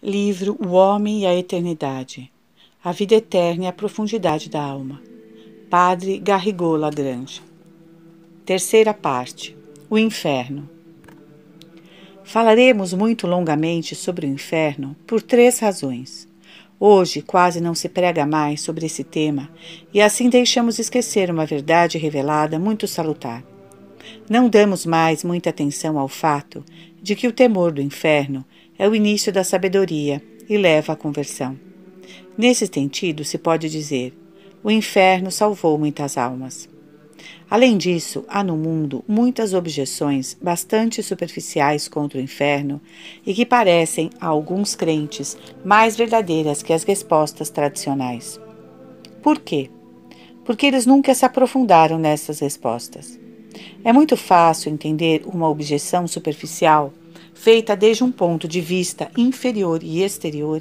Livro O Homem e a Eternidade. A vida eterna e a profundidade da alma. Padre Garrigou Lagrange. Terceira parte. O Inferno. Falaremos muito longamente sobre o inferno por três razões. Hoje quase não se prega mais sobre esse tema e assim deixamos esquecer uma verdade revelada muito salutar. Não damos mais muita atenção ao fato de que o temor do inferno é o início da sabedoria e leva à conversão. Nesse sentido, se pode dizer: o inferno salvou muitas almas. Além disso, há no mundo muitas objeções bastante superficiais contra o inferno e que parecem a alguns crentes mais verdadeiras que as respostas tradicionais. Por quê? Porque eles nunca se aprofundaram nessas respostas. É muito fácil entender uma objeção superficial feita desde um ponto de vista inferior e exterior,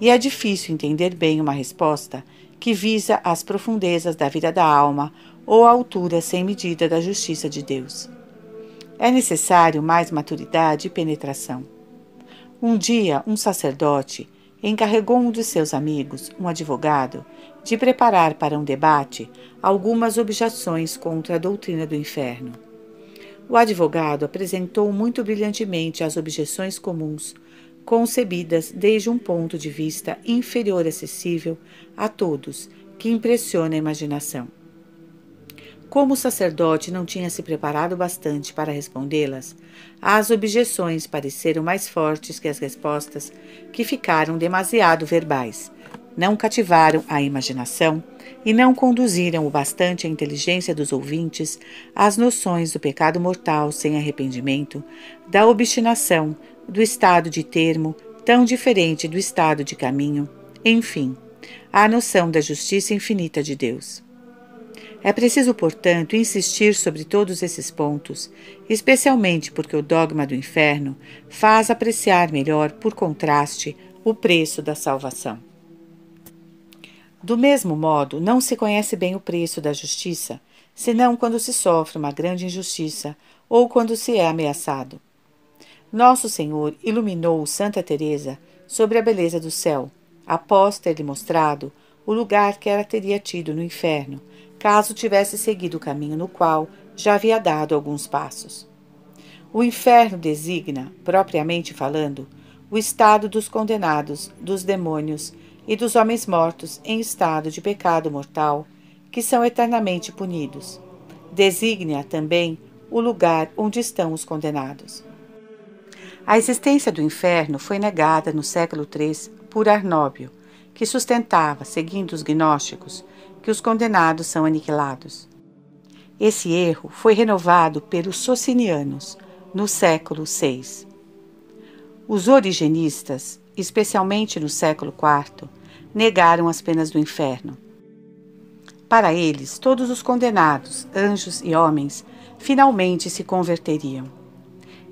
e é difícil entender bem uma resposta que visa as profundezas da vida da alma ou a altura sem medida da justiça de Deus. É necessário mais maturidade e penetração. Um dia, um sacerdote encarregou um de seus amigos, um advogado, de preparar para um debate algumas objeções contra a doutrina do inferno. O advogado apresentou muito brilhantemente as objeções comuns, concebidas desde um ponto de vista inferior acessível a todos, que impressiona a imaginação. Como o sacerdote não tinha se preparado bastante para respondê-las, as objeções pareceram mais fortes que as respostas, que ficaram demasiado verbais, não cativaram a imaginação e não conduziram o bastante a inteligência dos ouvintes às noções do pecado mortal sem arrependimento, da obstinação, do estado de termo, tão diferente do estado de caminho, enfim, à noção da justiça infinita de Deus. É preciso, portanto, insistir sobre todos esses pontos, especialmente porque o dogma do inferno faz apreciar melhor, por contraste, o preço da salvação. Do mesmo modo, não se conhece bem o preço da justiça, senão quando se sofre uma grande injustiça ou quando se é ameaçado. Nosso Senhor iluminou Santa Teresa sobre a beleza do céu, após ter-lhe mostrado o lugar que ela teria tido no inferno, caso tivesse seguido o caminho no qual já havia dado alguns passos. O inferno designa, propriamente falando, o estado dos condenados, dos demônios e dos homens mortos em estado de pecado mortal, que são eternamente punidos. Designa também o lugar onde estão os condenados. A existência do inferno foi negada no século III por Arnóbio, que sustentava, seguindo os gnósticos, que os condenados são aniquilados. Esse erro foi renovado pelos socinianos no século VI. Os origenistas, especialmente no século IV, negaram as penas do inferno. Para eles, todos os condenados, anjos e homens, finalmente se converteriam.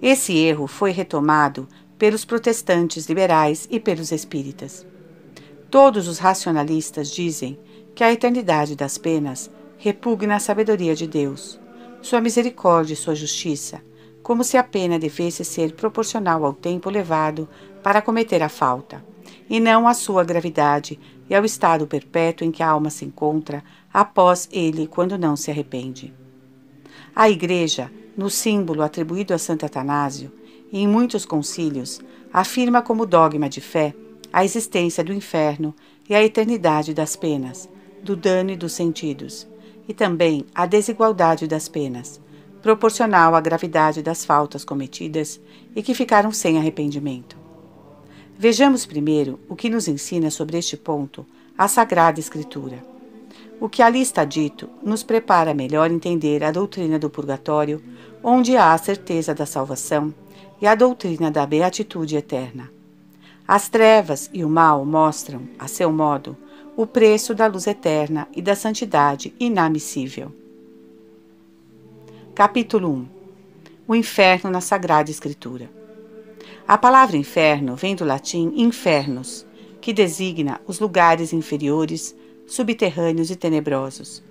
Esse erro foi retomado pelos protestantes liberais e pelos espíritas. Todos os racionalistas dizem que a eternidade das penas repugna a sabedoria de Deus, sua misericórdia e sua justiça, como se a pena devesse ser proporcional ao tempo levado para cometer a falta e não à sua gravidade e ao estado perpétuo em que a alma se encontra após ele quando não se arrepende. A Igreja, no símbolo atribuído a Santo Atanásio e em muitos concílios, afirma como dogma de fé a existência do inferno e a eternidade das penas, do dano e dos sentidos, e também a desigualdade das penas, proporcional à gravidade das faltas cometidas e que ficaram sem arrependimento. Vejamos primeiro o que nos ensina sobre este ponto a Sagrada Escritura. O que ali está dito nos prepara a melhor entender a doutrina do purgatório, onde há a certeza da salvação, e a doutrina da beatitude eterna. As trevas e o mal mostram, a seu modo, o preço da luz eterna e da santidade inamissível. Capítulo 1 O inferno na Sagrada Escritura a palavra inferno vem do latim infernus, que designa os lugares inferiores, subterrâneos e tenebrosos.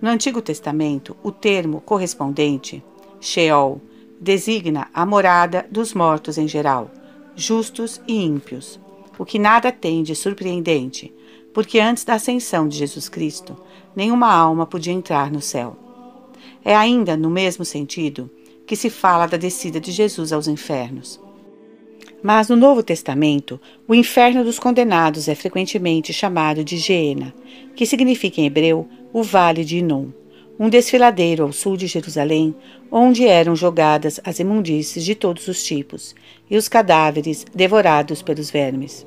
No Antigo Testamento, o termo correspondente, Sheol, designa a morada dos mortos em geral, justos e ímpios, o que nada tem de surpreendente, porque antes da ascensão de Jesus Cristo, nenhuma alma podia entrar no céu. É ainda no mesmo sentido que se fala da descida de Jesus aos infernos. Mas no Novo Testamento, o inferno dos condenados é frequentemente chamado de Geena, que significa em hebreu o Vale de Inom, um desfiladeiro ao sul de Jerusalém, onde eram jogadas as imundícies de todos os tipos e os cadáveres devorados pelos vermes.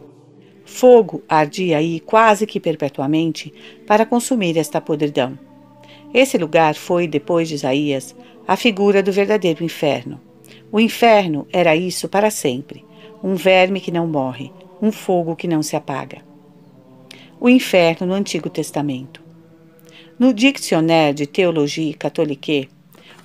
Fogo ardia aí quase que perpetuamente para consumir esta podridão. Esse lugar foi, depois de Isaías, a figura do verdadeiro inferno. O inferno era isso para sempre: um verme que não morre, um fogo que não se apaga. O inferno no Antigo Testamento. No Dictionnaire de Théologie Catholique,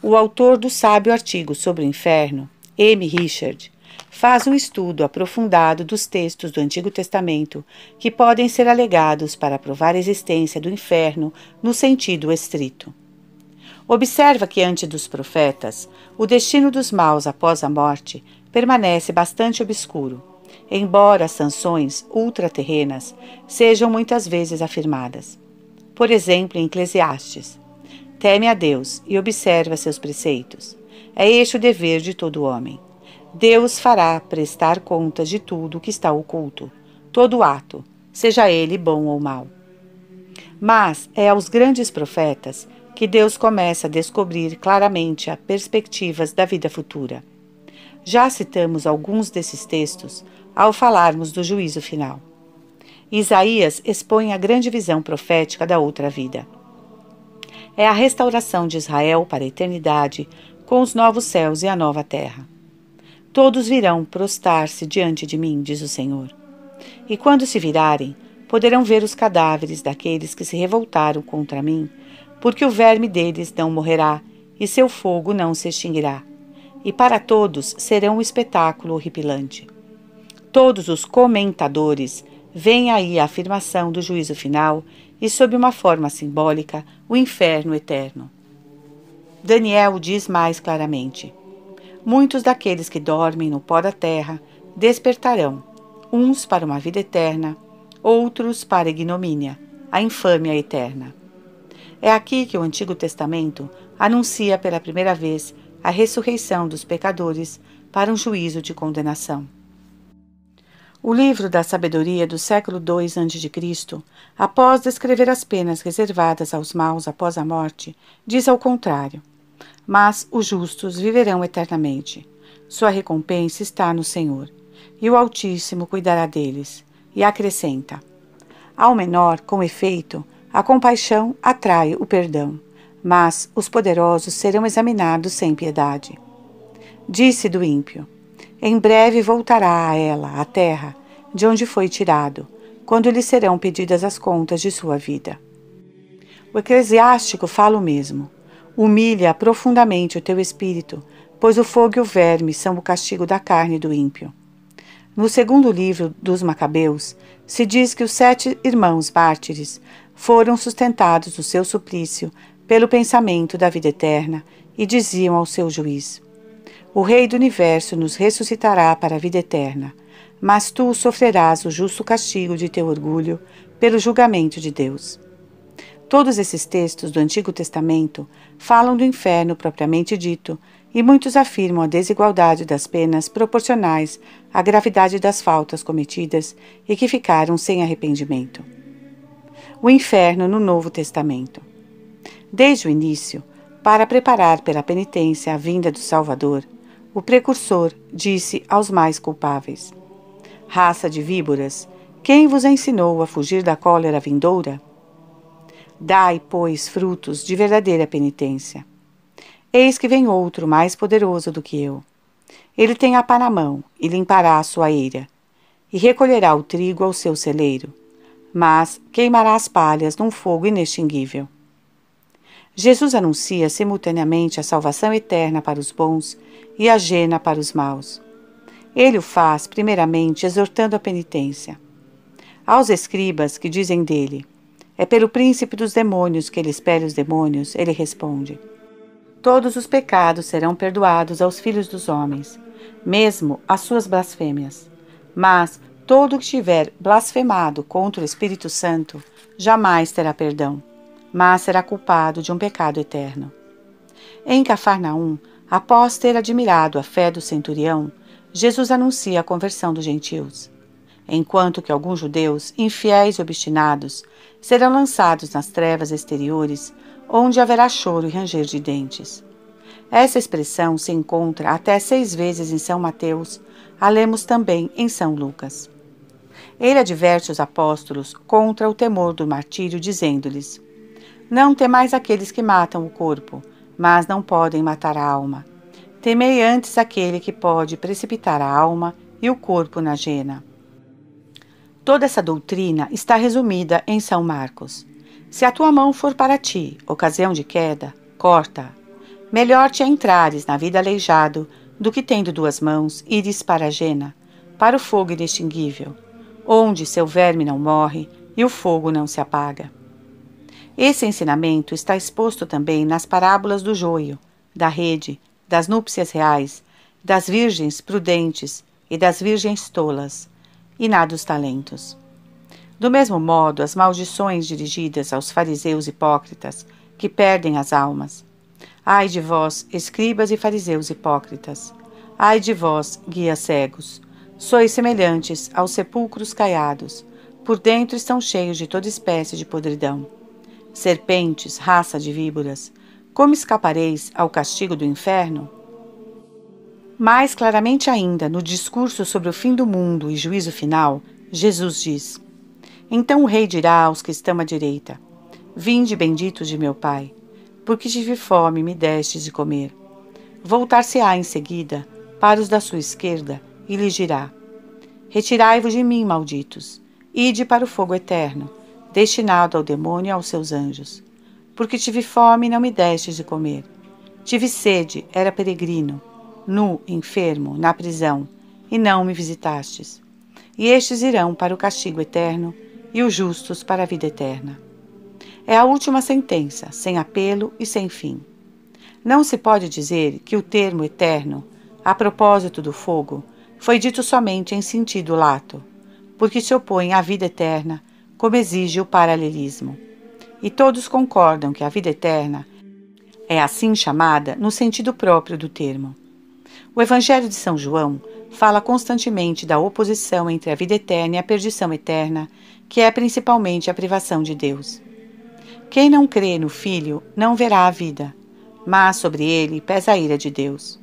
o autor do sábio artigo sobre o inferno, M. Richard, faz um estudo aprofundado dos textos do Antigo Testamento que podem ser alegados para provar a existência do inferno no sentido estrito. Observa que, antes dos profetas, o destino dos maus após a morte permanece bastante obscuro, embora as sanções ultraterrenas sejam muitas vezes afirmadas. Por exemplo, em Eclesiastes: Teme a Deus e observa seus preceitos. É este o dever de todo homem. Deus fará prestar contas de tudo que está oculto, todo ato, seja ele bom ou mau. Mas é aos grandes profetas que Deus começa a descobrir claramente as perspectivas da vida futura. Já citamos alguns desses textos ao falarmos do juízo final. Isaías expõe a grande visão profética da outra vida. É a restauração de Israel para a eternidade, com os novos céus e a nova terra. Todos virão prostrar-se diante de mim, diz o Senhor. E quando se virarem, poderão ver os cadáveres daqueles que se revoltaram contra mim, porque o verme deles não morrerá e seu fogo não se extinguirá. E para todos será um espetáculo horripilante. Todos os comentadores veem aí a afirmação do juízo final e, sob uma forma simbólica, o inferno eterno. Daniel diz mais claramente: muitos daqueles que dormem no pó da terra despertarão, uns para uma vida eterna, outros para a ignomínia, a infâmia eterna. É aqui que o Antigo Testamento anuncia pela primeira vez a ressurreição dos pecadores para um juízo de condenação. O livro da sabedoria do século II a.C., após descrever as penas reservadas aos maus após a morte, diz ao contrário mas os justos viverão eternamente. Sua recompensa está no Senhor, e o Altíssimo cuidará deles. E acrescenta: Ao menor, com efeito, a compaixão atrai o perdão, mas os poderosos serão examinados sem piedade. Disse do ímpio: Em breve voltará a ela, a terra, de onde foi tirado, quando lhe serão pedidas as contas de sua vida. O eclesiástico fala o mesmo. Humilha profundamente o teu espírito, pois o fogo e o verme são o castigo da carne do ímpio. No segundo livro dos Macabeus, se diz que os sete irmãos mártires foram sustentados no seu suplício pelo pensamento da vida eterna e diziam ao seu juiz: O Rei do universo nos ressuscitará para a vida eterna, mas tu sofrerás o justo castigo de teu orgulho pelo julgamento de Deus. Todos esses textos do Antigo Testamento falam do inferno propriamente dito, e muitos afirmam a desigualdade das penas proporcionais à gravidade das faltas cometidas e que ficaram sem arrependimento. O inferno no Novo Testamento. Desde o início, para preparar pela penitência a vinda do Salvador, o precursor disse aos mais culpáveis: Raça de víboras, quem vos ensinou a fugir da cólera vindoura? Dai, pois, frutos de verdadeira penitência. Eis que vem outro mais poderoso do que eu. Ele tem a pá na mão e limpará a sua eira, e recolherá o trigo ao seu celeiro, mas queimará as palhas num fogo inextinguível. Jesus anuncia simultaneamente a salvação eterna para os bons e a gena para os maus. Ele o faz, primeiramente, exortando a penitência. Aos escribas que dizem dele: é pelo príncipe dos demônios que ele espelha os demônios, ele responde: Todos os pecados serão perdoados aos filhos dos homens, mesmo as suas blasfêmias. Mas todo o que tiver blasfemado contra o Espírito Santo jamais terá perdão, mas será culpado de um pecado eterno. Em Cafarnaum, após ter admirado a fé do centurião, Jesus anuncia a conversão dos gentios. Enquanto que alguns judeus, infiéis e obstinados, serão lançados nas trevas exteriores, onde haverá choro e ranger de dentes. Essa expressão se encontra até seis vezes em São Mateus, a lemos também em São Lucas. Ele adverte os apóstolos contra o temor do martírio, dizendo-lhes: Não temais aqueles que matam o corpo, mas não podem matar a alma. Temei antes aquele que pode precipitar a alma e o corpo na jena. Toda essa doutrina está resumida em São Marcos. Se a tua mão for para ti ocasião de queda, corta. Melhor te entrares na vida aleijado do que tendo duas mãos ires para a jena, para o fogo inextinguível, onde seu verme não morre e o fogo não se apaga. Esse ensinamento está exposto também nas parábolas do joio, da rede, das núpcias reais, das virgens prudentes e das virgens tolas, e na dos talentos. Do mesmo modo, as maldições dirigidas aos fariseus hipócritas, que perdem as almas. Ai de vós, escribas e fariseus hipócritas! Ai de vós, guias cegos! Sois semelhantes aos sepulcros caiados, por dentro estão cheios de toda espécie de podridão. Serpentes, raça de víboras, como escapareis ao castigo do inferno? Mais claramente ainda, no discurso sobre o fim do mundo e juízo final, Jesus diz: Então o rei dirá aos que estão à direita: Vinde benditos de meu Pai, porque tive fome e me destes de comer. Voltar-se-á em seguida para os da sua esquerda e lhes dirá: Retirai-vos de mim, malditos, ide para o fogo eterno, destinado ao demônio e aos seus anjos. Porque tive fome e não me destes de comer. Tive sede, era peregrino, nu, enfermo, na prisão, e não me visitastes. E estes irão para o castigo eterno, e os justos para a vida eterna. É a última sentença, sem apelo e sem fim. Não se pode dizer que o termo eterno, a propósito do fogo, foi dito somente em sentido lato, porque se opõe à vida eterna, como exige o paralelismo. E todos concordam que a vida eterna é assim chamada no sentido próprio do termo. O Evangelho de São João fala constantemente da oposição entre a vida eterna e a perdição eterna, que é principalmente a privação de Deus. Quem não crê no Filho não verá a vida, mas sobre ele pesa a ira de Deus.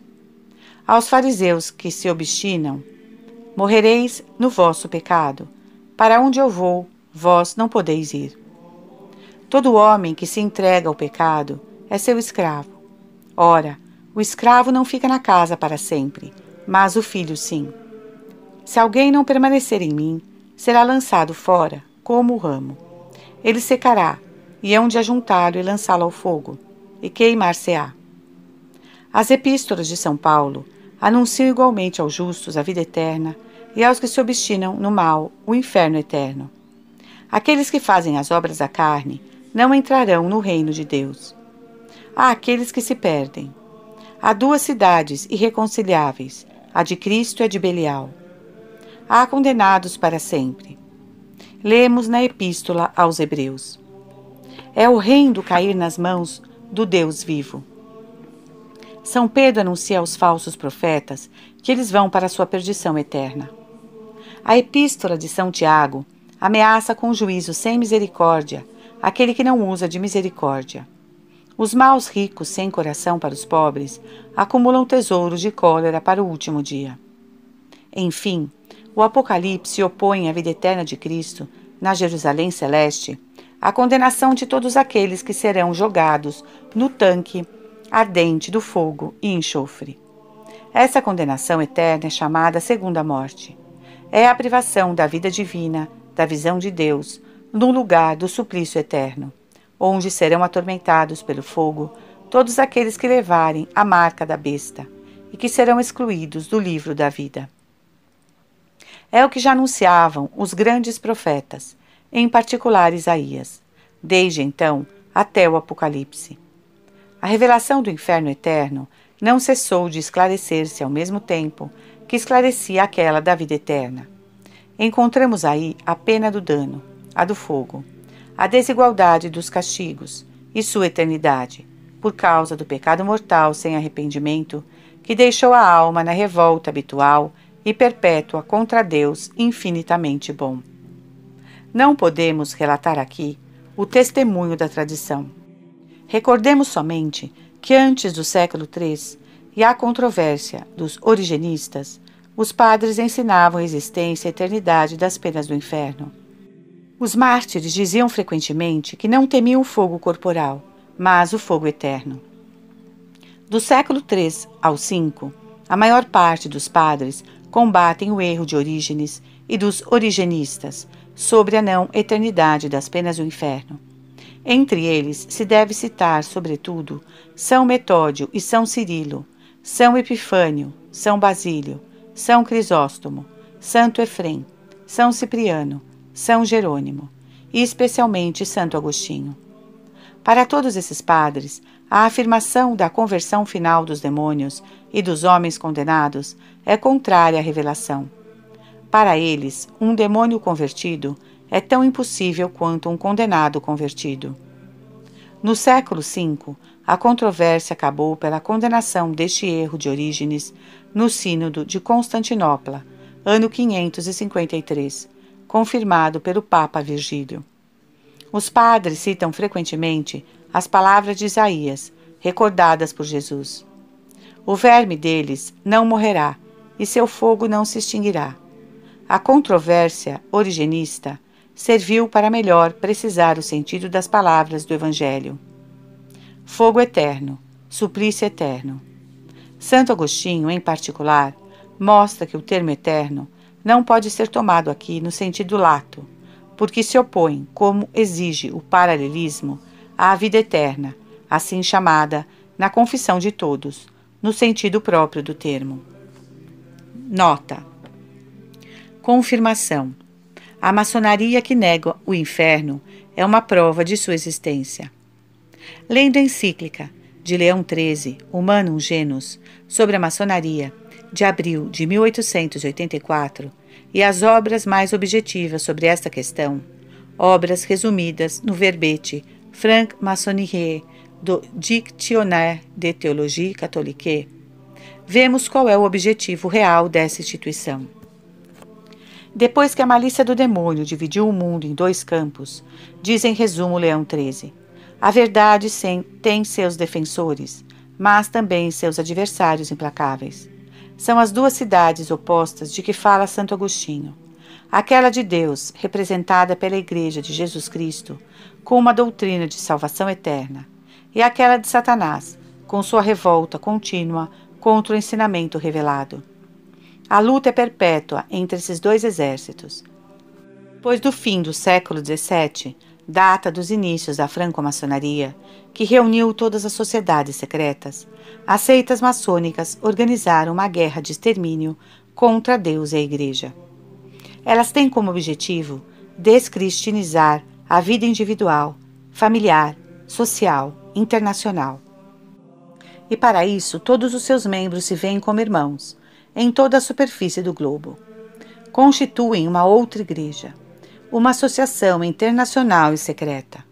Aos fariseus que se obstinam, morrereis no vosso pecado. Para onde eu vou, vós não podeis ir. Todo homem que se entrega ao pecado é seu escravo. Ora, o escravo não fica na casa para sempre, mas o filho sim. Se alguém não permanecer em mim, será lançado fora, como o ramo. Ele secará, e hão de ajuntá-lo e lançá-lo ao fogo, e queimar-se-á. As epístolas de São Paulo anunciam igualmente aos justos a vida eterna e aos que se obstinam no mal o inferno eterno. Aqueles que fazem as obras da carne não entrarão no reino de Deus. Há aqueles que se perdem. Há duas cidades irreconciliáveis, a de Cristo e a de Belial. Há condenados para sempre. Lemos na Epístola aos Hebreus. É horrendo cair nas mãos do Deus vivo. São Pedro anuncia aos falsos profetas que eles vão para a sua perdição eterna. A Epístola de São Tiago ameaça com juízo sem misericórdia aquele que não usa de misericórdia. Os maus ricos sem coração para os pobres acumulam tesouros de cólera para o último dia. Enfim, o Apocalipse opõe à vida eterna de Cristo, na Jerusalém celeste, a condenação de todos aqueles que serão jogados no tanque ardente do fogo e enxofre. Essa condenação eterna é chamada segunda morte. É a privação da vida divina, da visão de Deus, no lugar do suplício eterno, onde serão atormentados pelo fogo todos aqueles que levarem a marca da besta e que serão excluídos do livro da vida. É o que já anunciavam os grandes profetas, em particular Isaías, desde então até o Apocalipse. A revelação do inferno eterno não cessou de esclarecer-se ao mesmo tempo que esclarecia aquela da vida eterna. Encontramos aí a pena do dano, a do fogo, a desigualdade dos castigos e sua eternidade, por causa do pecado mortal sem arrependimento que deixou a alma na revolta habitual e perpétua contra Deus infinitamente bom. Não podemos relatar aqui o testemunho da tradição. Recordemos somente que antes do século III e a controvérsia dos origenistas, os padres ensinavam a existência e a eternidade das penas do inferno. Os mártires diziam frequentemente que não temiam o fogo corporal, mas o fogo eterno. Do século III ao V, a maior parte dos padres combatem o erro de Orígenes e dos origenistas sobre a não eternidade das penas do inferno. Entre eles se deve citar, sobretudo, São Metódio e São Cirilo, São Epifânio, São Basílio, São Crisóstomo, Santo Efrem, São Cipriano, São Jerônimo e especialmente Santo Agostinho. Para todos esses padres, a afirmação da conversão final dos demônios e dos homens condenados é contrária à revelação. Para eles, um demônio convertido é tão impossível quanto um condenado convertido. No século V, a controvérsia acabou pela condenação deste erro de Orígenes no Sínodo de Constantinopla, ano 553, confirmado pelo Papa Virgílio. Os padres citam frequentemente as palavras de Isaías, recordadas por Jesus. O verme deles não morrerá, e seu fogo não se extinguirá. A controvérsia origenista serviu para melhor precisar o sentido das palavras do Evangelho. Fogo eterno, suplício eterno. Santo Agostinho, em particular, mostra que o termo eterno não pode ser tomado aqui no sentido lato, porque se opõe, como exige o paralelismo, à vida eterna, assim chamada na confissão de todos, no sentido próprio do termo. Nota: Confirmação. A maçonaria que nega o inferno é uma prova de sua existência. Lendo a encíclica de Leão XIII, Humanum Genus, sobre a maçonaria, de abril de 1884, e as obras mais objetivas sobre esta questão, obras resumidas no verbete Frank Maçonnier do Dictionnaire de Théologie Catholique, vemos qual é o objetivo real dessa instituição. Depois que a malícia do demônio dividiu o mundo em dois campos, diz em resumo Leão XIII, a verdade tem seus defensores, mas também seus adversários implacáveis. São as duas cidades opostas de que fala Santo Agostinho. Aquela de Deus, representada pela Igreja de Jesus Cristo, com uma doutrina de salvação eterna, e aquela de Satanás, com sua revolta contínua contra o ensinamento revelado. A luta é perpétua entre esses dois exércitos. Pois do fim do século XVII, data dos inícios da franco-maçonaria, que reuniu todas as sociedades secretas, as seitas maçônicas organizaram uma guerra de extermínio contra Deus e a Igreja. Elas têm como objetivo descristianizar a vida individual, familiar, social, internacional. E para isso, todos os seus membros se veem como irmãos, em toda a superfície do globo. Constituem uma outra igreja, uma associação internacional e secreta.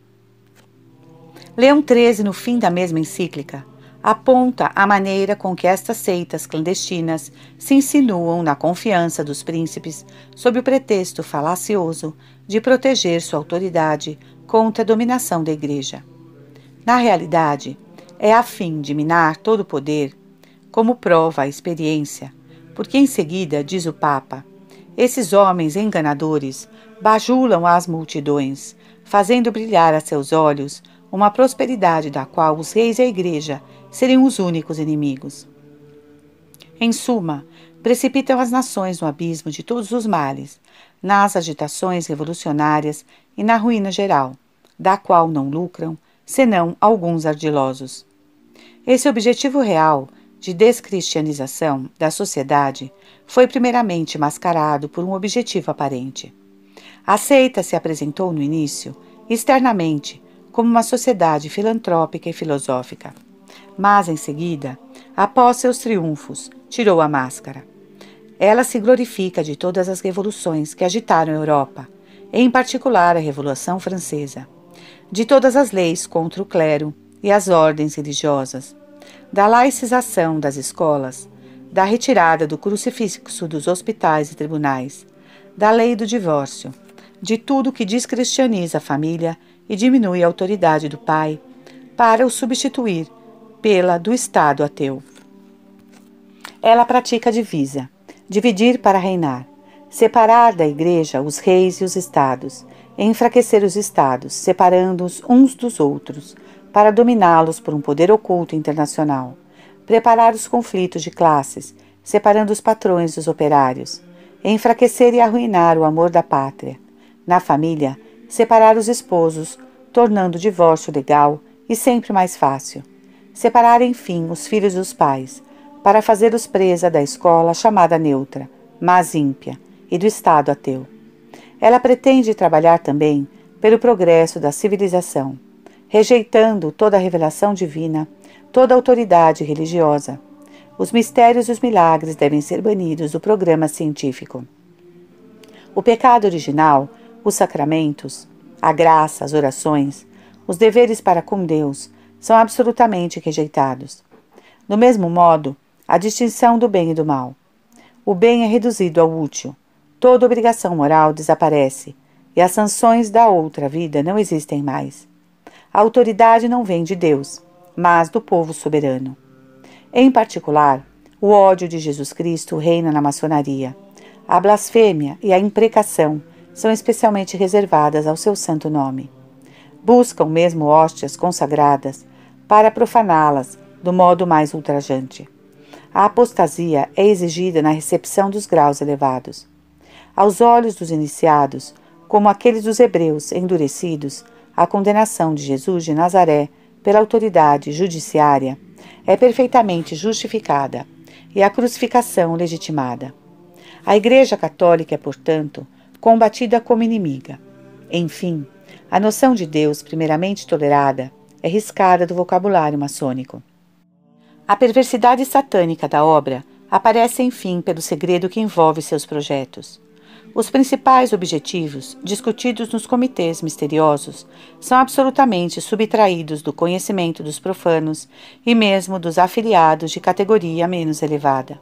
Leão XIII, no fim da mesma encíclica, aponta a maneira com que estas seitas clandestinas se insinuam na confiança dos príncipes sob o pretexto falacioso de proteger sua autoridade contra a dominação da Igreja. Na realidade, é a fim de minar todo o poder, como prova a experiência, porque em seguida, diz o Papa, esses homens enganadores bajulam as multidões, fazendo brilhar a seus olhos uma prosperidade da qual os reis e a igreja seriam os únicos inimigos. Em suma, precipitam as nações no abismo de todos os males, nas agitações revolucionárias e na ruína geral, da qual não lucram, senão alguns ardilosos. Esse objetivo real de descristianização da sociedade foi primeiramente mascarado por um objetivo aparente. A seita se apresentou no início, externamente, como uma sociedade filantrópica e filosófica, mas em seguida, após seus triunfos, tirou a máscara. Ela se glorifica de todas as revoluções que agitaram a Europa, em particular a Revolução Francesa, de todas as leis contra o clero e as ordens religiosas, da laicização das escolas, da retirada do crucifixo dos hospitais e tribunais, da lei do divórcio, de tudo que descristianiza a família e diminui a autoridade do pai, para o substituir pela do Estado ateu. Ela pratica a divisa, dividir para reinar, separar da Igreja os reis e os estados, enfraquecer os estados, separando-os uns dos outros, para dominá-los por um poder oculto internacional, preparar os conflitos de classes, separando os patrões dos operários, enfraquecer e arruinar o amor da pátria. Na família, separar os esposos, tornando o divórcio legal e sempre mais fácil. Separar, enfim, os filhos dos pais, para fazê-los presa da escola chamada neutra, mas ímpia, e do Estado ateu. Ela pretende trabalhar também pelo progresso da civilização, rejeitando toda a revelação divina, toda a autoridade religiosa. Os mistérios e os milagres devem ser banidos do programa científico. O pecado original, os sacramentos, a graça, as orações, os deveres para com Deus são absolutamente rejeitados. Do mesmo modo, a distinção do bem e do mal. O bem é reduzido ao útil, toda obrigação moral desaparece e as sanções da outra vida não existem mais. A autoridade não vem de Deus, mas do povo soberano. Em particular, o ódio de Jesus Cristo reina na maçonaria. A blasfêmia e a imprecação são especialmente reservadas ao seu santo nome. Buscam mesmo hóstias consagradas para profaná-las do modo mais ultrajante. A apostasia é exigida na recepção dos graus elevados. Aos olhos dos iniciados, como aqueles dos hebreus endurecidos, a condenação de Jesus de Nazaré pela autoridade judiciária é perfeitamente justificada e a crucificação legitimada. A Igreja Católica é, portanto, combatida como inimiga. Enfim, a noção de Deus, primeiramente tolerada, é riscada do vocabulário maçônico. A perversidade satânica da obra aparece, enfim, pelo segredo que envolve seus projetos. Os principais objetivos, discutidos nos comitês misteriosos, são absolutamente subtraídos do conhecimento dos profanos e mesmo dos afiliados de categoria menos elevada.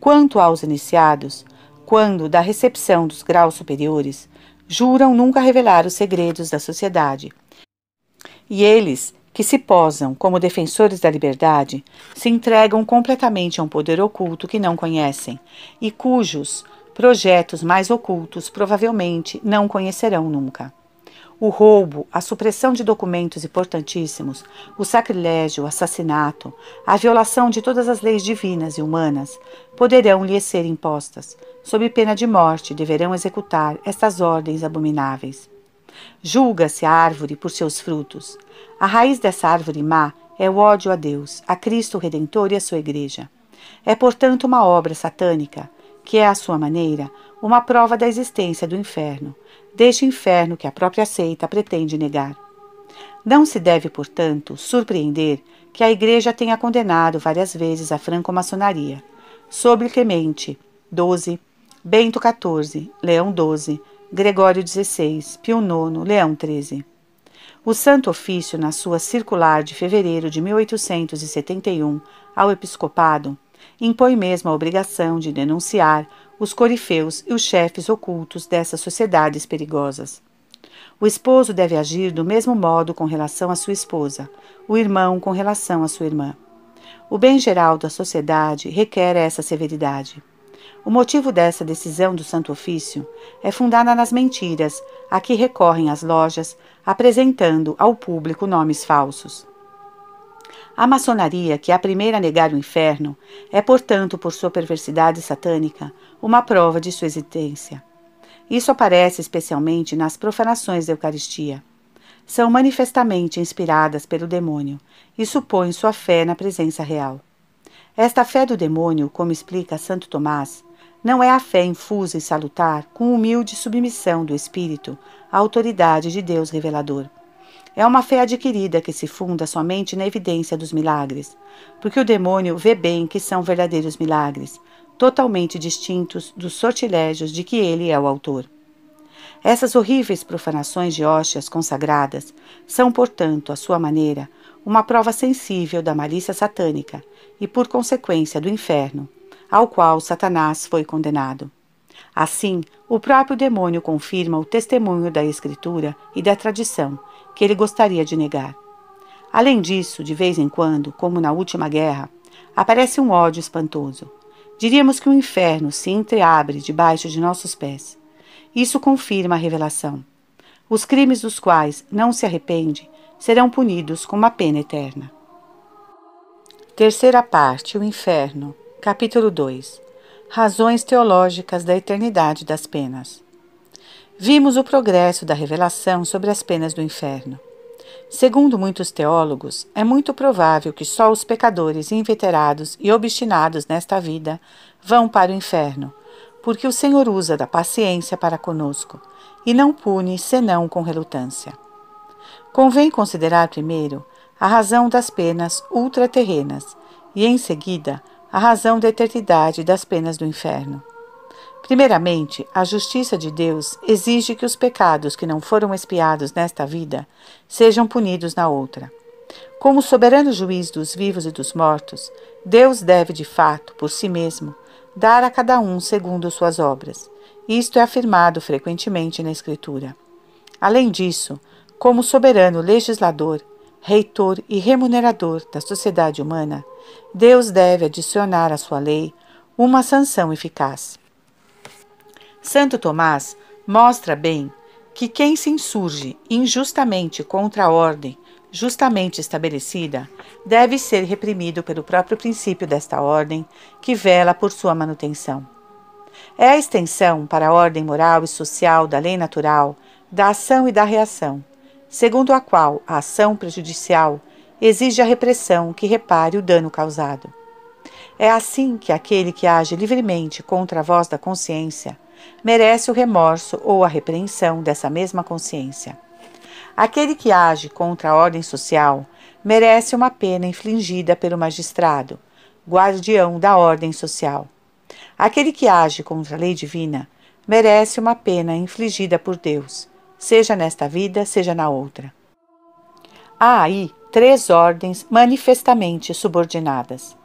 Quanto aos iniciados, quando da recepção dos graus superiores, juram nunca revelar os segredos da sociedade. E eles, que se posam como defensores da liberdade, se entregam completamente a um poder oculto que não conhecem e cujos projetos mais ocultos provavelmente não conhecerão nunca. O roubo, a supressão de documentos importantíssimos, o sacrilégio, o assassinato, a violação de todas as leis divinas e humanas poderão lhes ser impostas. Sob pena de morte, deverão executar estas ordens abomináveis. Julga-se a árvore por seus frutos. A raiz dessa árvore má é o ódio a Deus, a Cristo Redentor e a sua Igreja. É, portanto, uma obra satânica que é, à sua maneira, uma prova da existência do inferno, deste inferno que a própria seita pretende negar. Não se deve, portanto, surpreender que a Igreja tenha condenado várias vezes a franco-maçonaria, sobre Clemente XII, Bento XIV, Leão XII, Gregório XVI, Pio IX, Leão XIII. O Santo Ofício, na sua circular de fevereiro de 1871 ao Episcopado, impõe mesmo a obrigação de denunciar os corifeus e os chefes ocultos dessas sociedades perigosas. O esposo deve agir do mesmo modo com relação à sua esposa, o irmão com relação à sua irmã. O bem geral da sociedade requer essa severidade. O motivo dessa decisão do Santo Ofício é fundada nas mentiras a que recorrem as lojas, apresentando ao público nomes falsos. A maçonaria, que é a primeira a negar o inferno, é, portanto, por sua perversidade satânica, uma prova de sua existência. Isso aparece especialmente nas profanações da Eucaristia. São manifestamente inspiradas pelo demônio e supõem sua fé na presença real. Esta fé do demônio, como explica Santo Tomás, não é a fé infusa e salutar com humilde submissão do espírito à autoridade de Deus revelador. É uma fé adquirida que se funda somente na evidência dos milagres, porque o demônio vê bem que são verdadeiros milagres, totalmente distintos dos sortilégios de que ele é o autor. Essas horríveis profanações de hóstias consagradas são, portanto, à sua maneira, uma prova sensível da malícia satânica e, por consequência, do inferno, ao qual Satanás foi condenado. Assim, o próprio demônio confirma o testemunho da Escritura e da tradição que ele gostaria de negar. Além disso, de vez em quando, como na última guerra, aparece um ódio espantoso. Diríamos que o inferno se entreabre debaixo de nossos pés. Isso confirma a revelação. Os crimes dos quais não se arrepende serão punidos com uma pena eterna. Terceira parte: O Inferno. Capítulo 2 Razões teológicas da eternidade das penas. Vimos o progresso da revelação sobre as penas do inferno. Segundo muitos teólogos, é muito provável que só os pecadores inveterados e obstinados nesta vida vão para o inferno, porque o Senhor usa da paciência para conosco e não pune senão com relutância. Convém considerar primeiro a razão das penas ultraterrenas e, em seguida, a razão da eternidade das penas do inferno. Primeiramente, a justiça de Deus exige que os pecados que não foram expiados nesta vida sejam punidos na outra. Como soberano juiz dos vivos e dos mortos, Deus deve, de fato, por si mesmo, dar a cada um segundo suas obras. Isto é afirmado frequentemente na Escritura. Além disso, como soberano legislador, reitor e remunerador da sociedade humana, Deus deve adicionar à sua lei uma sanção eficaz. Santo Tomás mostra bem que quem se insurge injustamente contra a ordem justamente estabelecida deve ser reprimido pelo próprio princípio desta ordem, que vela por sua manutenção. É a extensão para a ordem moral e social da lei natural, da ação e da reação, segundo a qual a ação prejudicial exige a repressão que repare o dano causado. É assim que aquele que age livremente contra a voz da consciência merece o remorso ou a repreensão dessa mesma consciência. Aquele que age contra a ordem social merece uma pena infligida pelo magistrado, guardião da ordem social. Aquele que age contra a lei divina merece uma pena infligida por Deus, seja nesta vida, seja na outra. Há aí três ordens manifestamente subordinadas.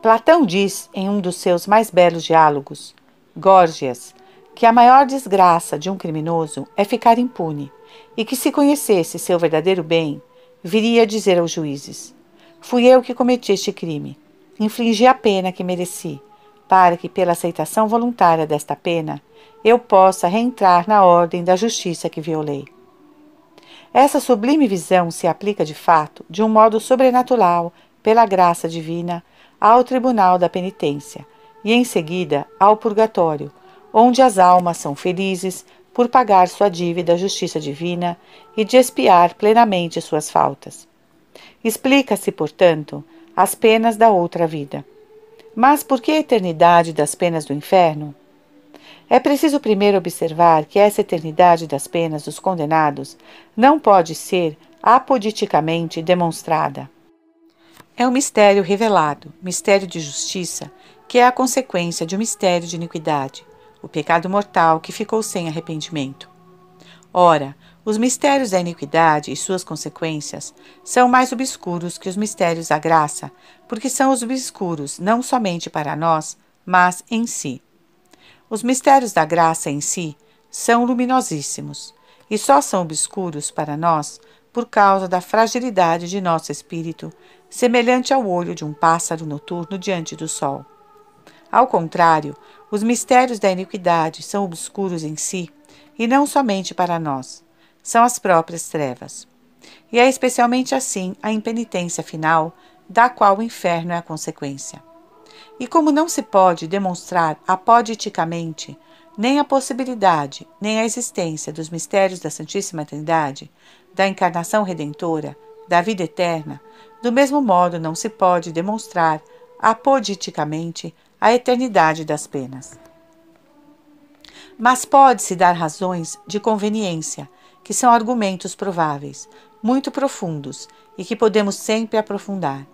Platão diz em um dos seus mais belos diálogos, Górgias, que a maior desgraça de um criminoso é ficar impune e que, se conhecesse seu verdadeiro bem, viria a dizer aos juízes: Fui eu que cometi este crime, infligi a pena que mereci, para que, pela aceitação voluntária desta pena, eu possa reentrar na ordem da justiça que violei. Essa sublime visão se aplica de fato, de um modo sobrenatural, pela graça divina, ao tribunal da penitência e, em seguida, ao purgatório, onde as almas são felizes por pagar sua dívida à justiça divina e de expiar plenamente suas faltas. Explica-se, portanto, as penas da outra vida. Mas por que a eternidade das penas do inferno? É preciso primeiro observar que essa eternidade das penas dos condenados não pode ser apoditicamente demonstrada. É um mistério revelado, mistério de justiça, que é a consequência de um mistério de iniquidade, o pecado mortal que ficou sem arrependimento. Ora, os mistérios da iniquidade e suas consequências são mais obscuros que os mistérios da graça, porque são os obscuros não somente para nós, mas em si. Os mistérios da graça em si são luminosíssimos e só são obscuros para nós por causa da fragilidade de nosso espírito, semelhante ao olho de um pássaro noturno diante do sol. Ao contrário, os mistérios da iniquidade são obscuros em si e não somente para nós, são as próprias trevas. E é especialmente assim a impenitência final, da qual o inferno é a consequência. E como não se pode demonstrar apoditicamente nem a possibilidade, nem a existência dos mistérios da Santíssima Trindade, da encarnação redentora, da vida eterna, do mesmo modo não se pode demonstrar apoditicamente a eternidade das penas. Mas pode-se dar razões de conveniência, que são argumentos prováveis, muito profundos e que podemos sempre aprofundar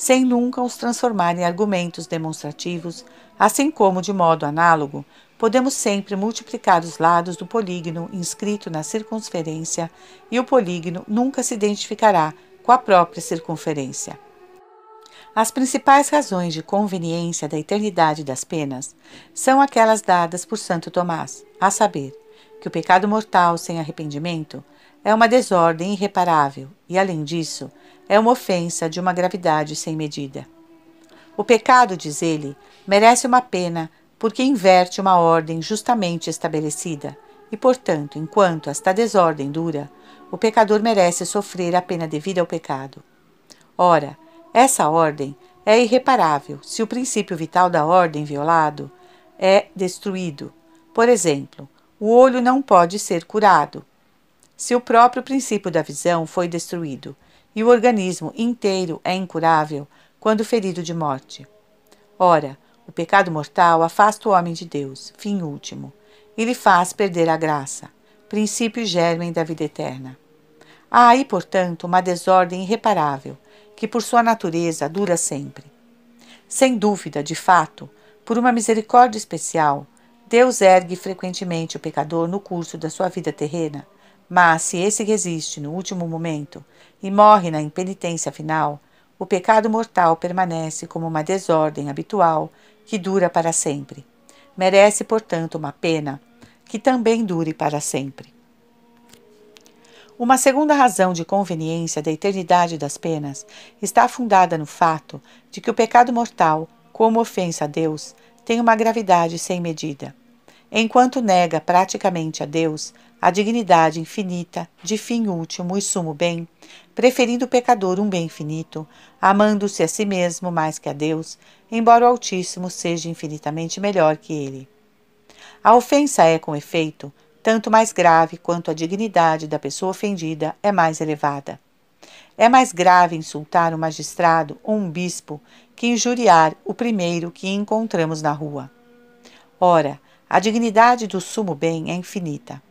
sem nunca os transformar em argumentos demonstrativos, assim como, de modo análogo, podemos sempre multiplicar os lados do polígono inscrito na circunferência e o polígono nunca se identificará com a própria circunferência. As principais razões de conveniência da eternidade das penas são aquelas dadas por Santo Tomás, a saber, que o pecado mortal sem arrependimento é uma desordem irreparável e, além disso, é uma ofensa de uma gravidade sem medida. O pecado, diz ele, merece uma pena porque inverte uma ordem justamente estabelecida, e, portanto, enquanto esta desordem dura, o pecador merece sofrer a pena devida ao pecado. Ora, essa ordem é irreparável se o princípio vital da ordem violado é destruído. Por exemplo, o olho não pode ser curado. Se o próprio princípio da visão foi destruído e o organismo inteiro é incurável quando ferido de morte. Ora, o pecado mortal afasta o homem de Deus, fim último, e lhe faz perder a graça, princípio e germen da vida eterna. Há aí, portanto, uma desordem irreparável, que por sua natureza dura sempre. Sem dúvida, de fato, por uma misericórdia especial, Deus ergue frequentemente o pecador no curso da sua vida terrena, mas se esse resiste no último momento e morre na impenitência final, o pecado mortal permanece como uma desordem habitual que dura para sempre. Merece, portanto, uma pena que também dure para sempre. Uma segunda razão de conveniência da eternidade das penas está fundada no fato de que o pecado mortal, como ofensa a Deus, tem uma gravidade sem medida. Enquanto nega praticamente a Deus, a dignidade infinita de fim último e sumo bem, preferindo o pecador um bem infinito, amando-se a si mesmo mais que a Deus, embora o Altíssimo seja infinitamente melhor que ele. A ofensa é, com efeito, tanto mais grave quanto a dignidade da pessoa ofendida é mais elevada. É mais grave insultar um magistrado ou um bispo que injuriar o primeiro que encontramos na rua. Ora, a dignidade do sumo bem é infinita.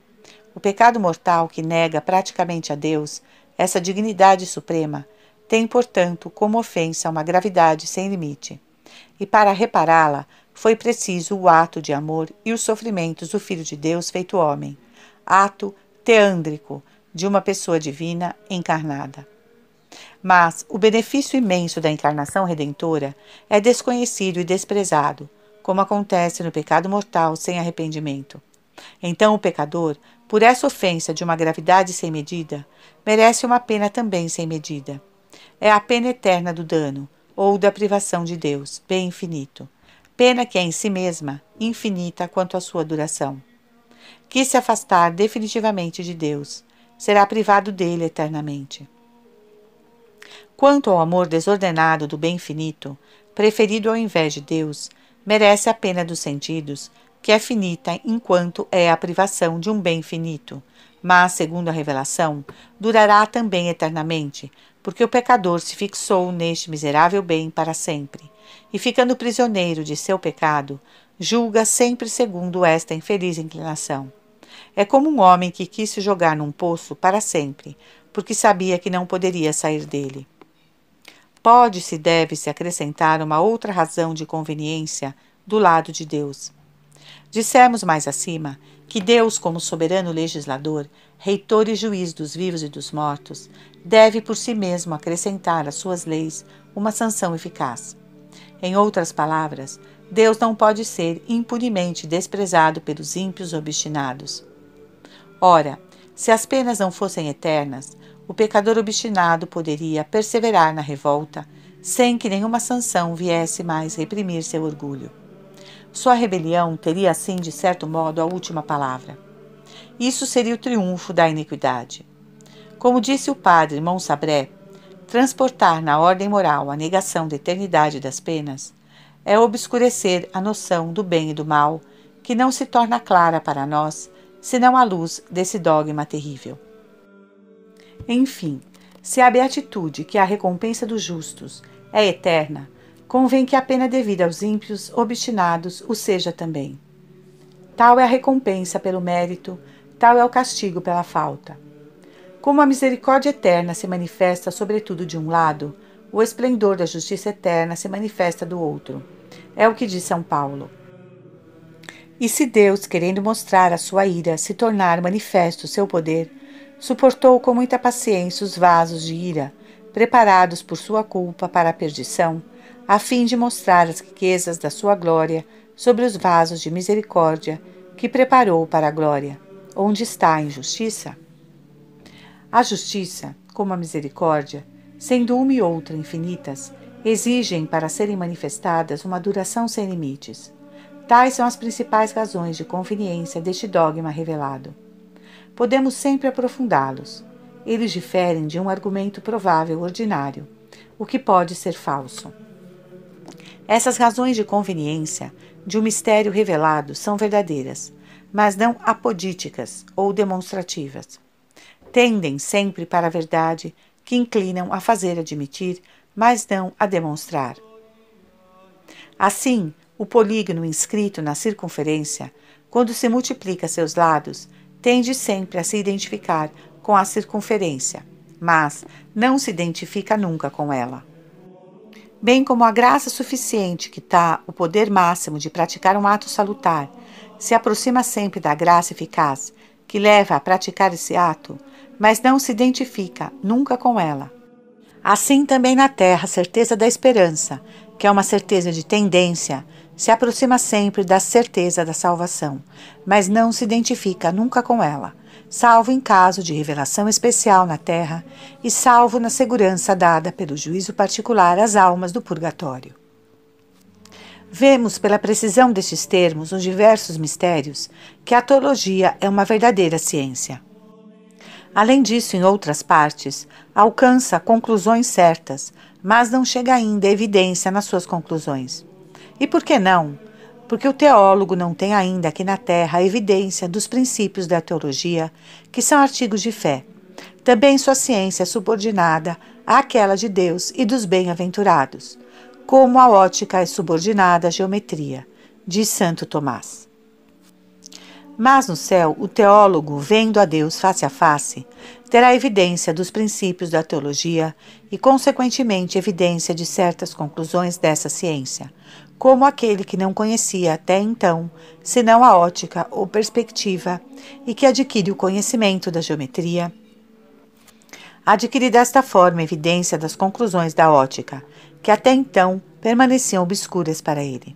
O pecado mortal que nega praticamente a Deus, essa dignidade suprema, tem, portanto, como ofensa uma gravidade sem limite. E para repará-la, foi preciso o ato de amor e os sofrimentos do Filho de Deus feito homem, ato teândrico de uma pessoa divina encarnada. Mas o benefício imenso da encarnação redentora é desconhecido e desprezado, como acontece no pecado mortal sem arrependimento. Então o pecador por essa ofensa de uma gravidade sem medida, merece uma pena também sem medida. É a pena eterna do dano, ou da privação de Deus, bem infinito. Pena que é em si mesma infinita quanto à sua duração. Quis se afastar definitivamente de Deus, será privado dele eternamente. Quanto ao amor desordenado do bem infinito, preferido ao invés de Deus, merece a pena dos sentidos, que é finita enquanto é a privação de um bem finito, mas, segundo a revelação, durará também eternamente, porque o pecador se fixou neste miserável bem para sempre, e ficando prisioneiro de seu pecado, julga sempre segundo esta infeliz inclinação. É como um homem que quis se jogar num poço para sempre, porque sabia que não poderia sair dele. Pode-se e deve-se acrescentar uma outra razão de conveniência do lado de Deus. Dissemos mais acima que Deus, como soberano legislador, reitor e juiz dos vivos e dos mortos, deve por si mesmo acrescentar às suas leis uma sanção eficaz. Em outras palavras, Deus não pode ser impunemente desprezado pelos ímpios obstinados. Ora, se as penas não fossem eternas, o pecador obstinado poderia perseverar na revolta sem que nenhuma sanção viesse mais reprimir seu orgulho. Sua rebelião teria, assim, de certo modo, a última palavra. Isso seria o triunfo da iniquidade. Como disse o padre Monsabré, transportar na ordem moral a negação da eternidade das penas é obscurecer a noção do bem e do mal, que não se torna clara para nós senão à luz desse dogma terrível. Enfim, se a beatitude, que é a recompensa dos justos, é eterna, convém que a pena devida aos ímpios obstinados o seja também. Tal é a recompensa pelo mérito, tal é o castigo pela falta. Como a misericórdia eterna se manifesta sobretudo de um lado, o esplendor da justiça eterna se manifesta do outro. É o que diz São Paulo. E se Deus, querendo mostrar a sua ira, se tornar manifesto o seu poder, suportou com muita paciência os vasos de ira, preparados por sua culpa para a perdição, a fim de mostrar as riquezas da sua glória sobre os vasos de misericórdia que preparou para a glória, onde está a injustiça? A justiça, como a misericórdia, sendo uma e outra infinitas, exigem para serem manifestadas uma duração sem limites. Tais são as principais razões de conveniência deste dogma revelado. Podemos sempre aprofundá-los. Eles diferem de um argumento provável ordinário, o que pode ser falso. Essas razões de conveniência de um mistério revelado são verdadeiras, mas não apodíticas ou demonstrativas. Tendem sempre para a verdade que inclinam a fazer admitir, mas não a demonstrar. Assim, o polígono inscrito na circunferência, quando se multiplica seus lados, tende sempre a se identificar com a circunferência, mas não se identifica nunca com ela. Bem como a graça suficiente que está o poder máximo de praticar um ato salutar se aproxima sempre da graça eficaz que leva a praticar esse ato, mas não se identifica nunca com ela. Assim também na terra a certeza da esperança, que é uma certeza de tendência, se aproxima sempre da certeza da salvação, mas não se identifica nunca com ela, salvo em caso de revelação especial na terra e salvo na segurança dada pelo juízo particular às almas do purgatório. Vemos pela precisão destes termos os diversos mistérios que a teologia é uma verdadeira ciência. Além disso, em outras partes, alcança conclusões certas, mas não chega ainda a evidência nas suas conclusões. E por que não? Porque o teólogo não tem ainda aqui na Terra a evidência dos princípios da teologia, que são artigos de fé. Também sua ciência é subordinada àquela de Deus e dos bem-aventurados, como a ótica é subordinada à geometria, diz Santo Tomás. Mas no céu, o teólogo, vendo a Deus face a face, terá evidência dos princípios da teologia e, consequentemente, evidência de certas conclusões dessa ciência, como aquele que não conhecia até então, senão a ótica ou perspectiva, e que adquire o conhecimento da geometria. Adquire desta forma evidência das conclusões da ótica, que até então permaneciam obscuras para ele.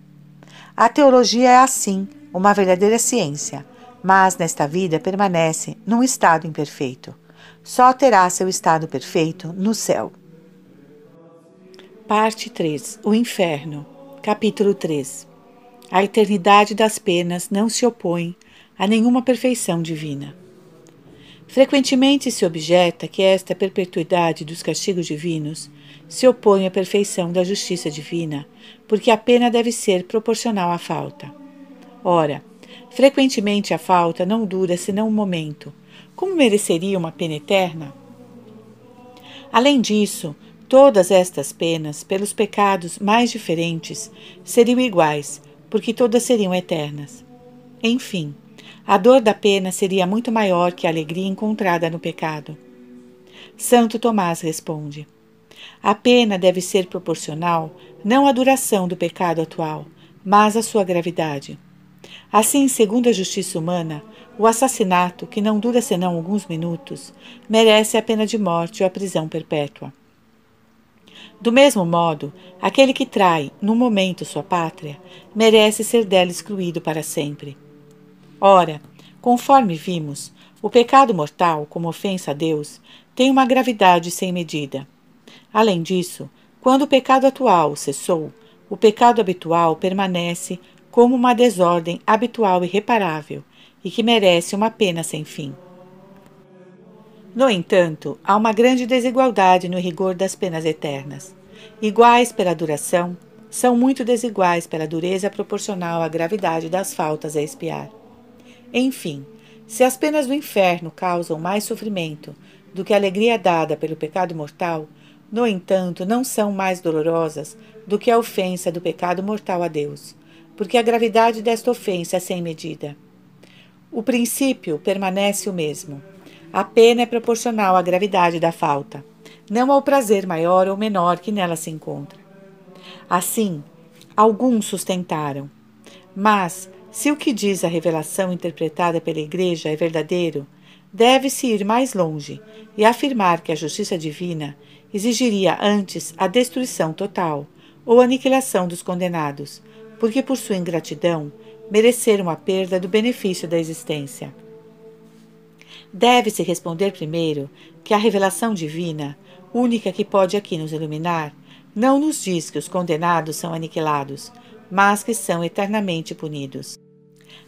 A teologia é assim, uma verdadeira ciência mas nesta vida permanece num estado imperfeito. Só terá seu estado perfeito no céu. Parte 3 O Inferno, capítulo 3 A eternidade das penas não se opõe a nenhuma perfeição divina. Frequentemente se objeta que esta perpetuidade dos castigos divinos se opõe à perfeição da justiça divina, porque a pena deve ser proporcional à falta. Ora, Frequentemente a falta não dura senão um momento. Como mereceria uma pena eterna? Além disso, todas estas penas, pelos pecados mais diferentes, seriam iguais, porque todas seriam eternas. Enfim, a dor da pena seria muito maior que a alegria encontrada no pecado. Santo Tomás responde: A pena deve ser proporcional não à duração do pecado atual, mas à sua gravidade. Assim, segundo a justiça humana, o assassinato, que não dura senão alguns minutos, merece a pena de morte ou a prisão perpétua. Do mesmo modo, aquele que trai, num momento, sua pátria, merece ser dela excluído para sempre. Ora, conforme vimos, o pecado mortal, como ofensa a Deus, tem uma gravidade sem medida. Além disso, quando o pecado atual cessou, o pecado habitual permanece como uma desordem habitual e reparável e que merece uma pena sem fim. No entanto, há uma grande desigualdade no rigor das penas eternas. Iguais pela duração, são muito desiguais pela dureza proporcional à gravidade das faltas a expiar. Enfim, se as penas do inferno causam mais sofrimento do que a alegria dada pelo pecado mortal, no entanto, não são mais dolorosas do que a ofensa do pecado mortal a Deus, porque a gravidade desta ofensa é sem medida. O princípio permanece o mesmo. A pena é proporcional à gravidade da falta. não ao prazer maior ou menor que nela se encontra. Assim, alguns sustentaram. Mas, se o que diz a revelação interpretada pela Igreja é verdadeiro, deve-se ir mais longe e afirmar que a justiça divina exigiria antes a destruição total ou aniquilação dos condenados, porque por sua ingratidão mereceram a perda do benefício da existência. Deve-se responder primeiro que a revelação divina, única que pode aqui nos iluminar, não nos diz que os condenados são aniquilados, mas que são eternamente punidos.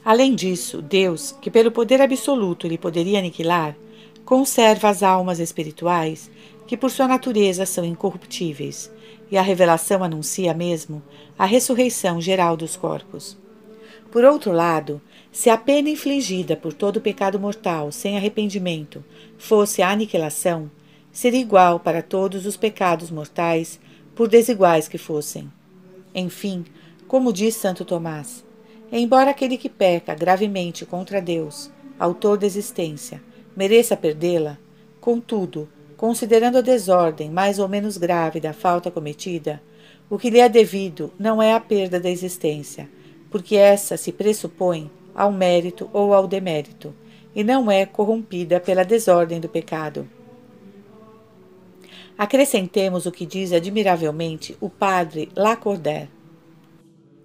Além disso, Deus, que pelo poder absoluto lhe poderia aniquilar, conserva as almas espirituais, que por sua natureza são incorruptíveis, e a revelação anuncia mesmo a ressurreição geral dos corpos. Por outro lado, se a pena infligida por todo pecado mortal sem arrependimento fosse a aniquilação, seria igual para todos os pecados mortais, por desiguais que fossem. Enfim, como diz Santo Tomás, embora aquele que peca gravemente contra Deus, autor da existência, mereça perdê-la, contudo, considerando a desordem mais ou menos grave da falta cometida, o que lhe é devido não é a perda da existência, porque essa se pressupõe ao mérito ou ao demérito, e não é corrompida pela desordem do pecado. Acrescentemos o que diz admiravelmente o padre Lacordaire.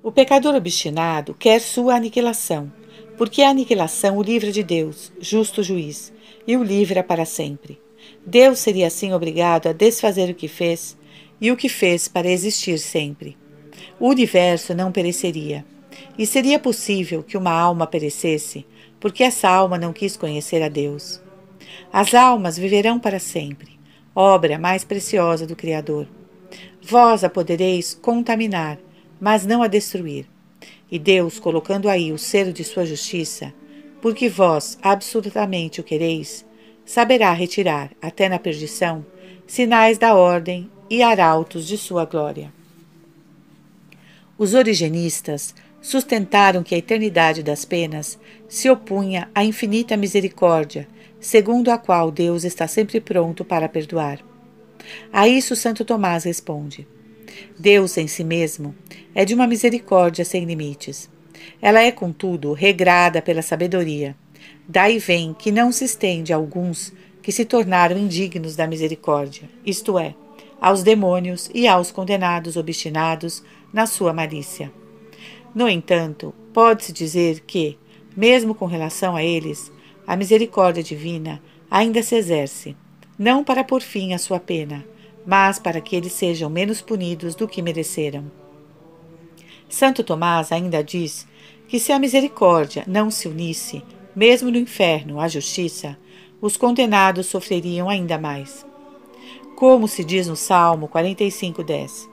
O pecador obstinado quer sua aniquilação, porque a aniquilação o livra de Deus, justo juiz, e o livra para sempre. Deus seria assim obrigado a desfazer o que fez, e o que fez para existir sempre. O universo não pereceria, e seria possível que uma alma perecesse, porque essa alma não quis conhecer a Deus. As almas viverão para sempre, obra mais preciosa do Criador. Vós a podereis contaminar, mas não a destruir. E Deus, colocando aí o selo de sua justiça, porque vós absolutamente o quereis, saberá retirar, até na perdição, sinais da ordem e arautos de sua glória. Os origenistas sustentaram que a eternidade das penas se opunha à infinita misericórdia, segundo a qual Deus está sempre pronto para perdoar. A isso Santo Tomás responde: Deus em si mesmo é de uma misericórdia sem limites. Ela é, contudo, regrada pela sabedoria. Daí vem que não se estende a alguns que se tornaram indignos da misericórdia, isto é, aos demônios e aos condenados obstinados na sua malícia. No entanto, pode-se dizer que, mesmo com relação a eles, a misericórdia divina ainda se exerce, não para pôr fim à sua pena, mas para que eles sejam menos punidos do que mereceram. Santo Tomás ainda diz que se a misericórdia não se unisse, mesmo no inferno, à justiça, os condenados sofreriam ainda mais. Como se diz no Salmo 45:10.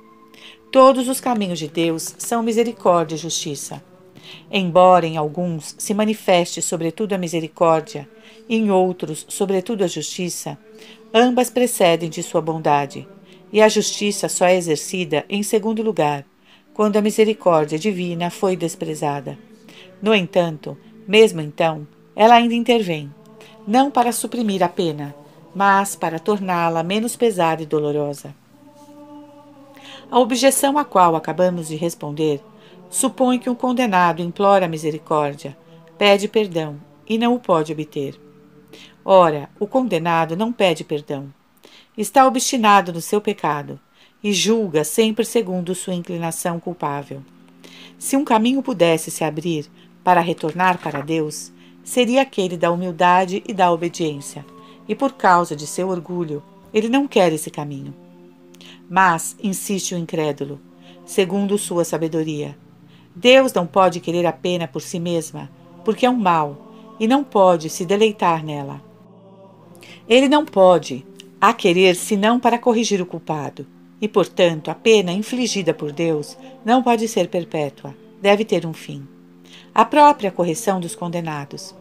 Todos os caminhos de Deus são misericórdia e justiça. Embora em alguns se manifeste sobretudo a misericórdia, em outros sobretudo a justiça, ambas precedem de sua bondade, e a justiça só é exercida em segundo lugar, quando a misericórdia divina foi desprezada. No entanto, mesmo então, ela ainda intervém, não para suprimir a pena, mas para torná-la menos pesada e dolorosa. A objeção a qual acabamos de responder supõe que um condenado implora misericórdia, pede perdão e não o pode obter. Ora, o condenado não pede perdão. Está obstinado no seu pecado e julga sempre segundo sua inclinação culpável. Se um caminho pudesse se abrir para retornar para Deus, seria aquele da humildade e da obediência, e por causa de seu orgulho, ele não quer esse caminho. Mas, insiste o incrédulo, segundo sua sabedoria, Deus não pode querer a pena por si mesma, porque é um mal, e não pode se deleitar nela. Ele não pode a querer senão para corrigir o culpado, e, portanto, a pena infligida por Deus não pode ser perpétua, deve ter um fim. A própria correção dos condenados.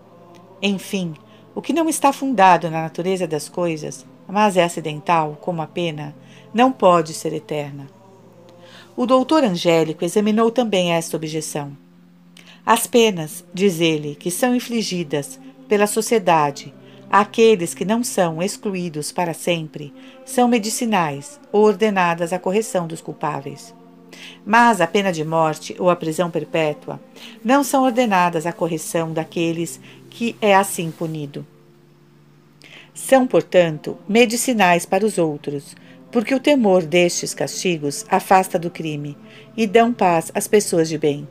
Enfim, o que não está fundado na natureza das coisas, mas é acidental, como a pena, não pode ser eterna. O doutor Angélico examinou também esta objeção. As penas, diz ele, que são infligidas pela sociedade Aqueles que não são excluídos para sempre são medicinais ou ordenadas à correção dos culpáveis. Mas a pena de morte ou a prisão perpétua não são ordenadas à correção daqueles que é assim punido. São, portanto, medicinais para os outros, porque o temor destes castigos afasta do crime e dão paz às pessoas de bem.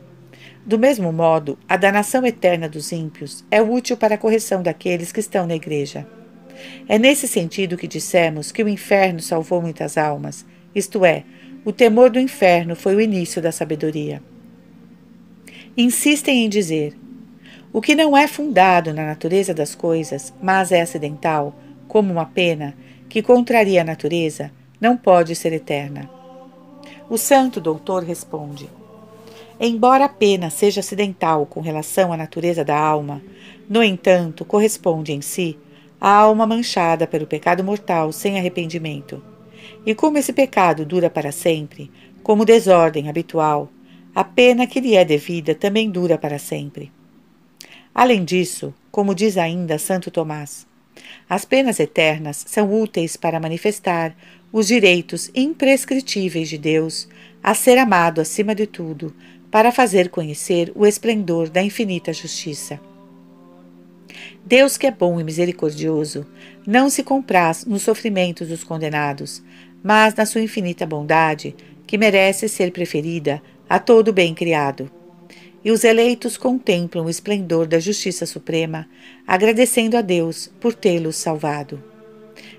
Do mesmo modo, a danação eterna dos ímpios é útil para a correção daqueles que estão na igreja. É nesse sentido que dissemos que o inferno salvou muitas almas, isto é, o temor do inferno foi o início da sabedoria. Insistem em dizer: o que não é fundado na natureza das coisas, mas é acidental, como uma pena, que contraria a natureza, não pode ser eterna. O santo doutor responde: Embora a pena seja acidental com relação à natureza da alma, no entanto, corresponde em si à alma manchada pelo pecado mortal sem arrependimento. E como esse pecado dura para sempre, como desordem habitual, a pena que lhe é devida também dura para sempre. Além disso, como diz ainda Santo Tomás, as penas eternas são úteis para manifestar os direitos imprescritíveis de Deus a ser amado acima de tudo, para fazer conhecer o esplendor da infinita justiça. Deus, que é bom e misericordioso, não se compraz nos sofrimentos dos condenados, mas na sua infinita bondade, que merece ser preferida a todo bem criado e os eleitos contemplam o esplendor da Justiça Suprema, agradecendo a Deus por tê-los salvado.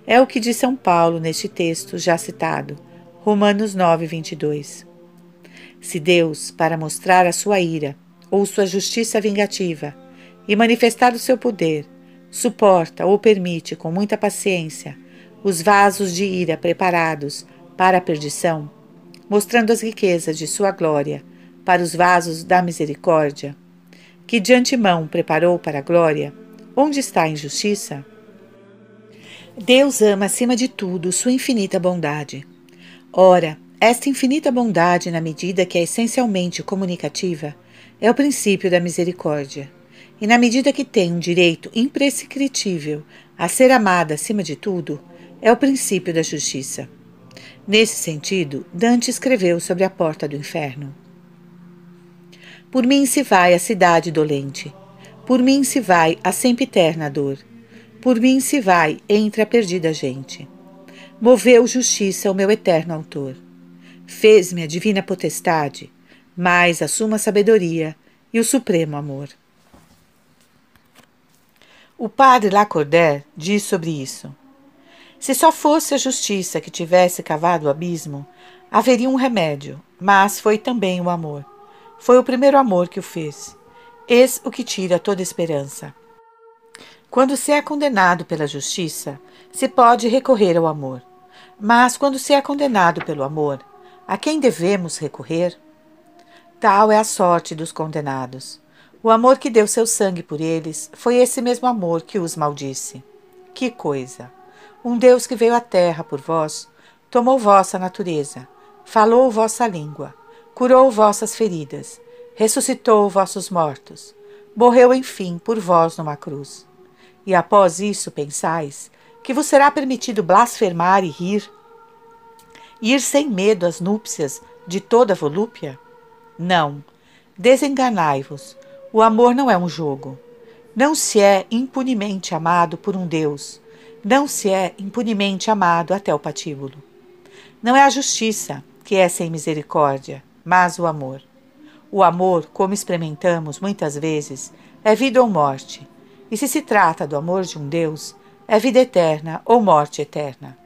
É o que diz São Paulo neste texto já citado, Romanos 9, 22. Se Deus, para mostrar a sua ira ou sua justiça vingativa e manifestar o seu poder, suporta ou permite com muita paciência os vasos de ira preparados para a perdição, mostrando as riquezas de sua glória para os vasos da misericórdia, que de antemão preparou para a glória, onde está a injustiça? Deus ama acima de tudo sua infinita bondade. Ora, esta infinita bondade, na medida que é essencialmente comunicativa, é o princípio da misericórdia. E na medida que tem um direito imprescritível a ser amada acima de tudo, é o princípio da justiça. Nesse sentido, Dante escreveu sobre a porta do inferno. Por mim se vai a cidade dolente. Por mim se vai a sempiterna dor. Por mim se vai entre a perdida gente. Moveu justiça o meu eterno autor. Fez-me a divina potestade, mais a suma sabedoria e o supremo amor. O padre Lacordaire diz sobre isso. Se só fosse a justiça que tivesse cavado o abismo, haveria um remédio, mas foi também o amor. Foi o primeiro amor que o fez. Eis o que tira toda esperança. Quando se é condenado pela justiça, se pode recorrer ao amor. Mas quando se é condenado pelo amor, a quem devemos recorrer? Tal é a sorte dos condenados. O amor que deu seu sangue por eles foi esse mesmo amor que os maldisse. Que coisa! Um Deus que veio à terra por vós, tomou vossa natureza, falou vossa língua, curou vossas feridas, ressuscitou vossos mortos, morreu enfim por vós numa cruz. E após isso pensais que vos será permitido blasfemar e rir? Ir sem medo às núpcias de toda volúpia? Não, desenganai-vos. O amor não é um jogo. Não se é impunemente amado por um Deus. Não se é impunemente amado até o patíbulo. Não é a justiça que é sem misericórdia, mas o amor. O amor, como experimentamos muitas vezes, é vida ou morte. E se se trata do amor de um Deus, é vida eterna ou morte eterna.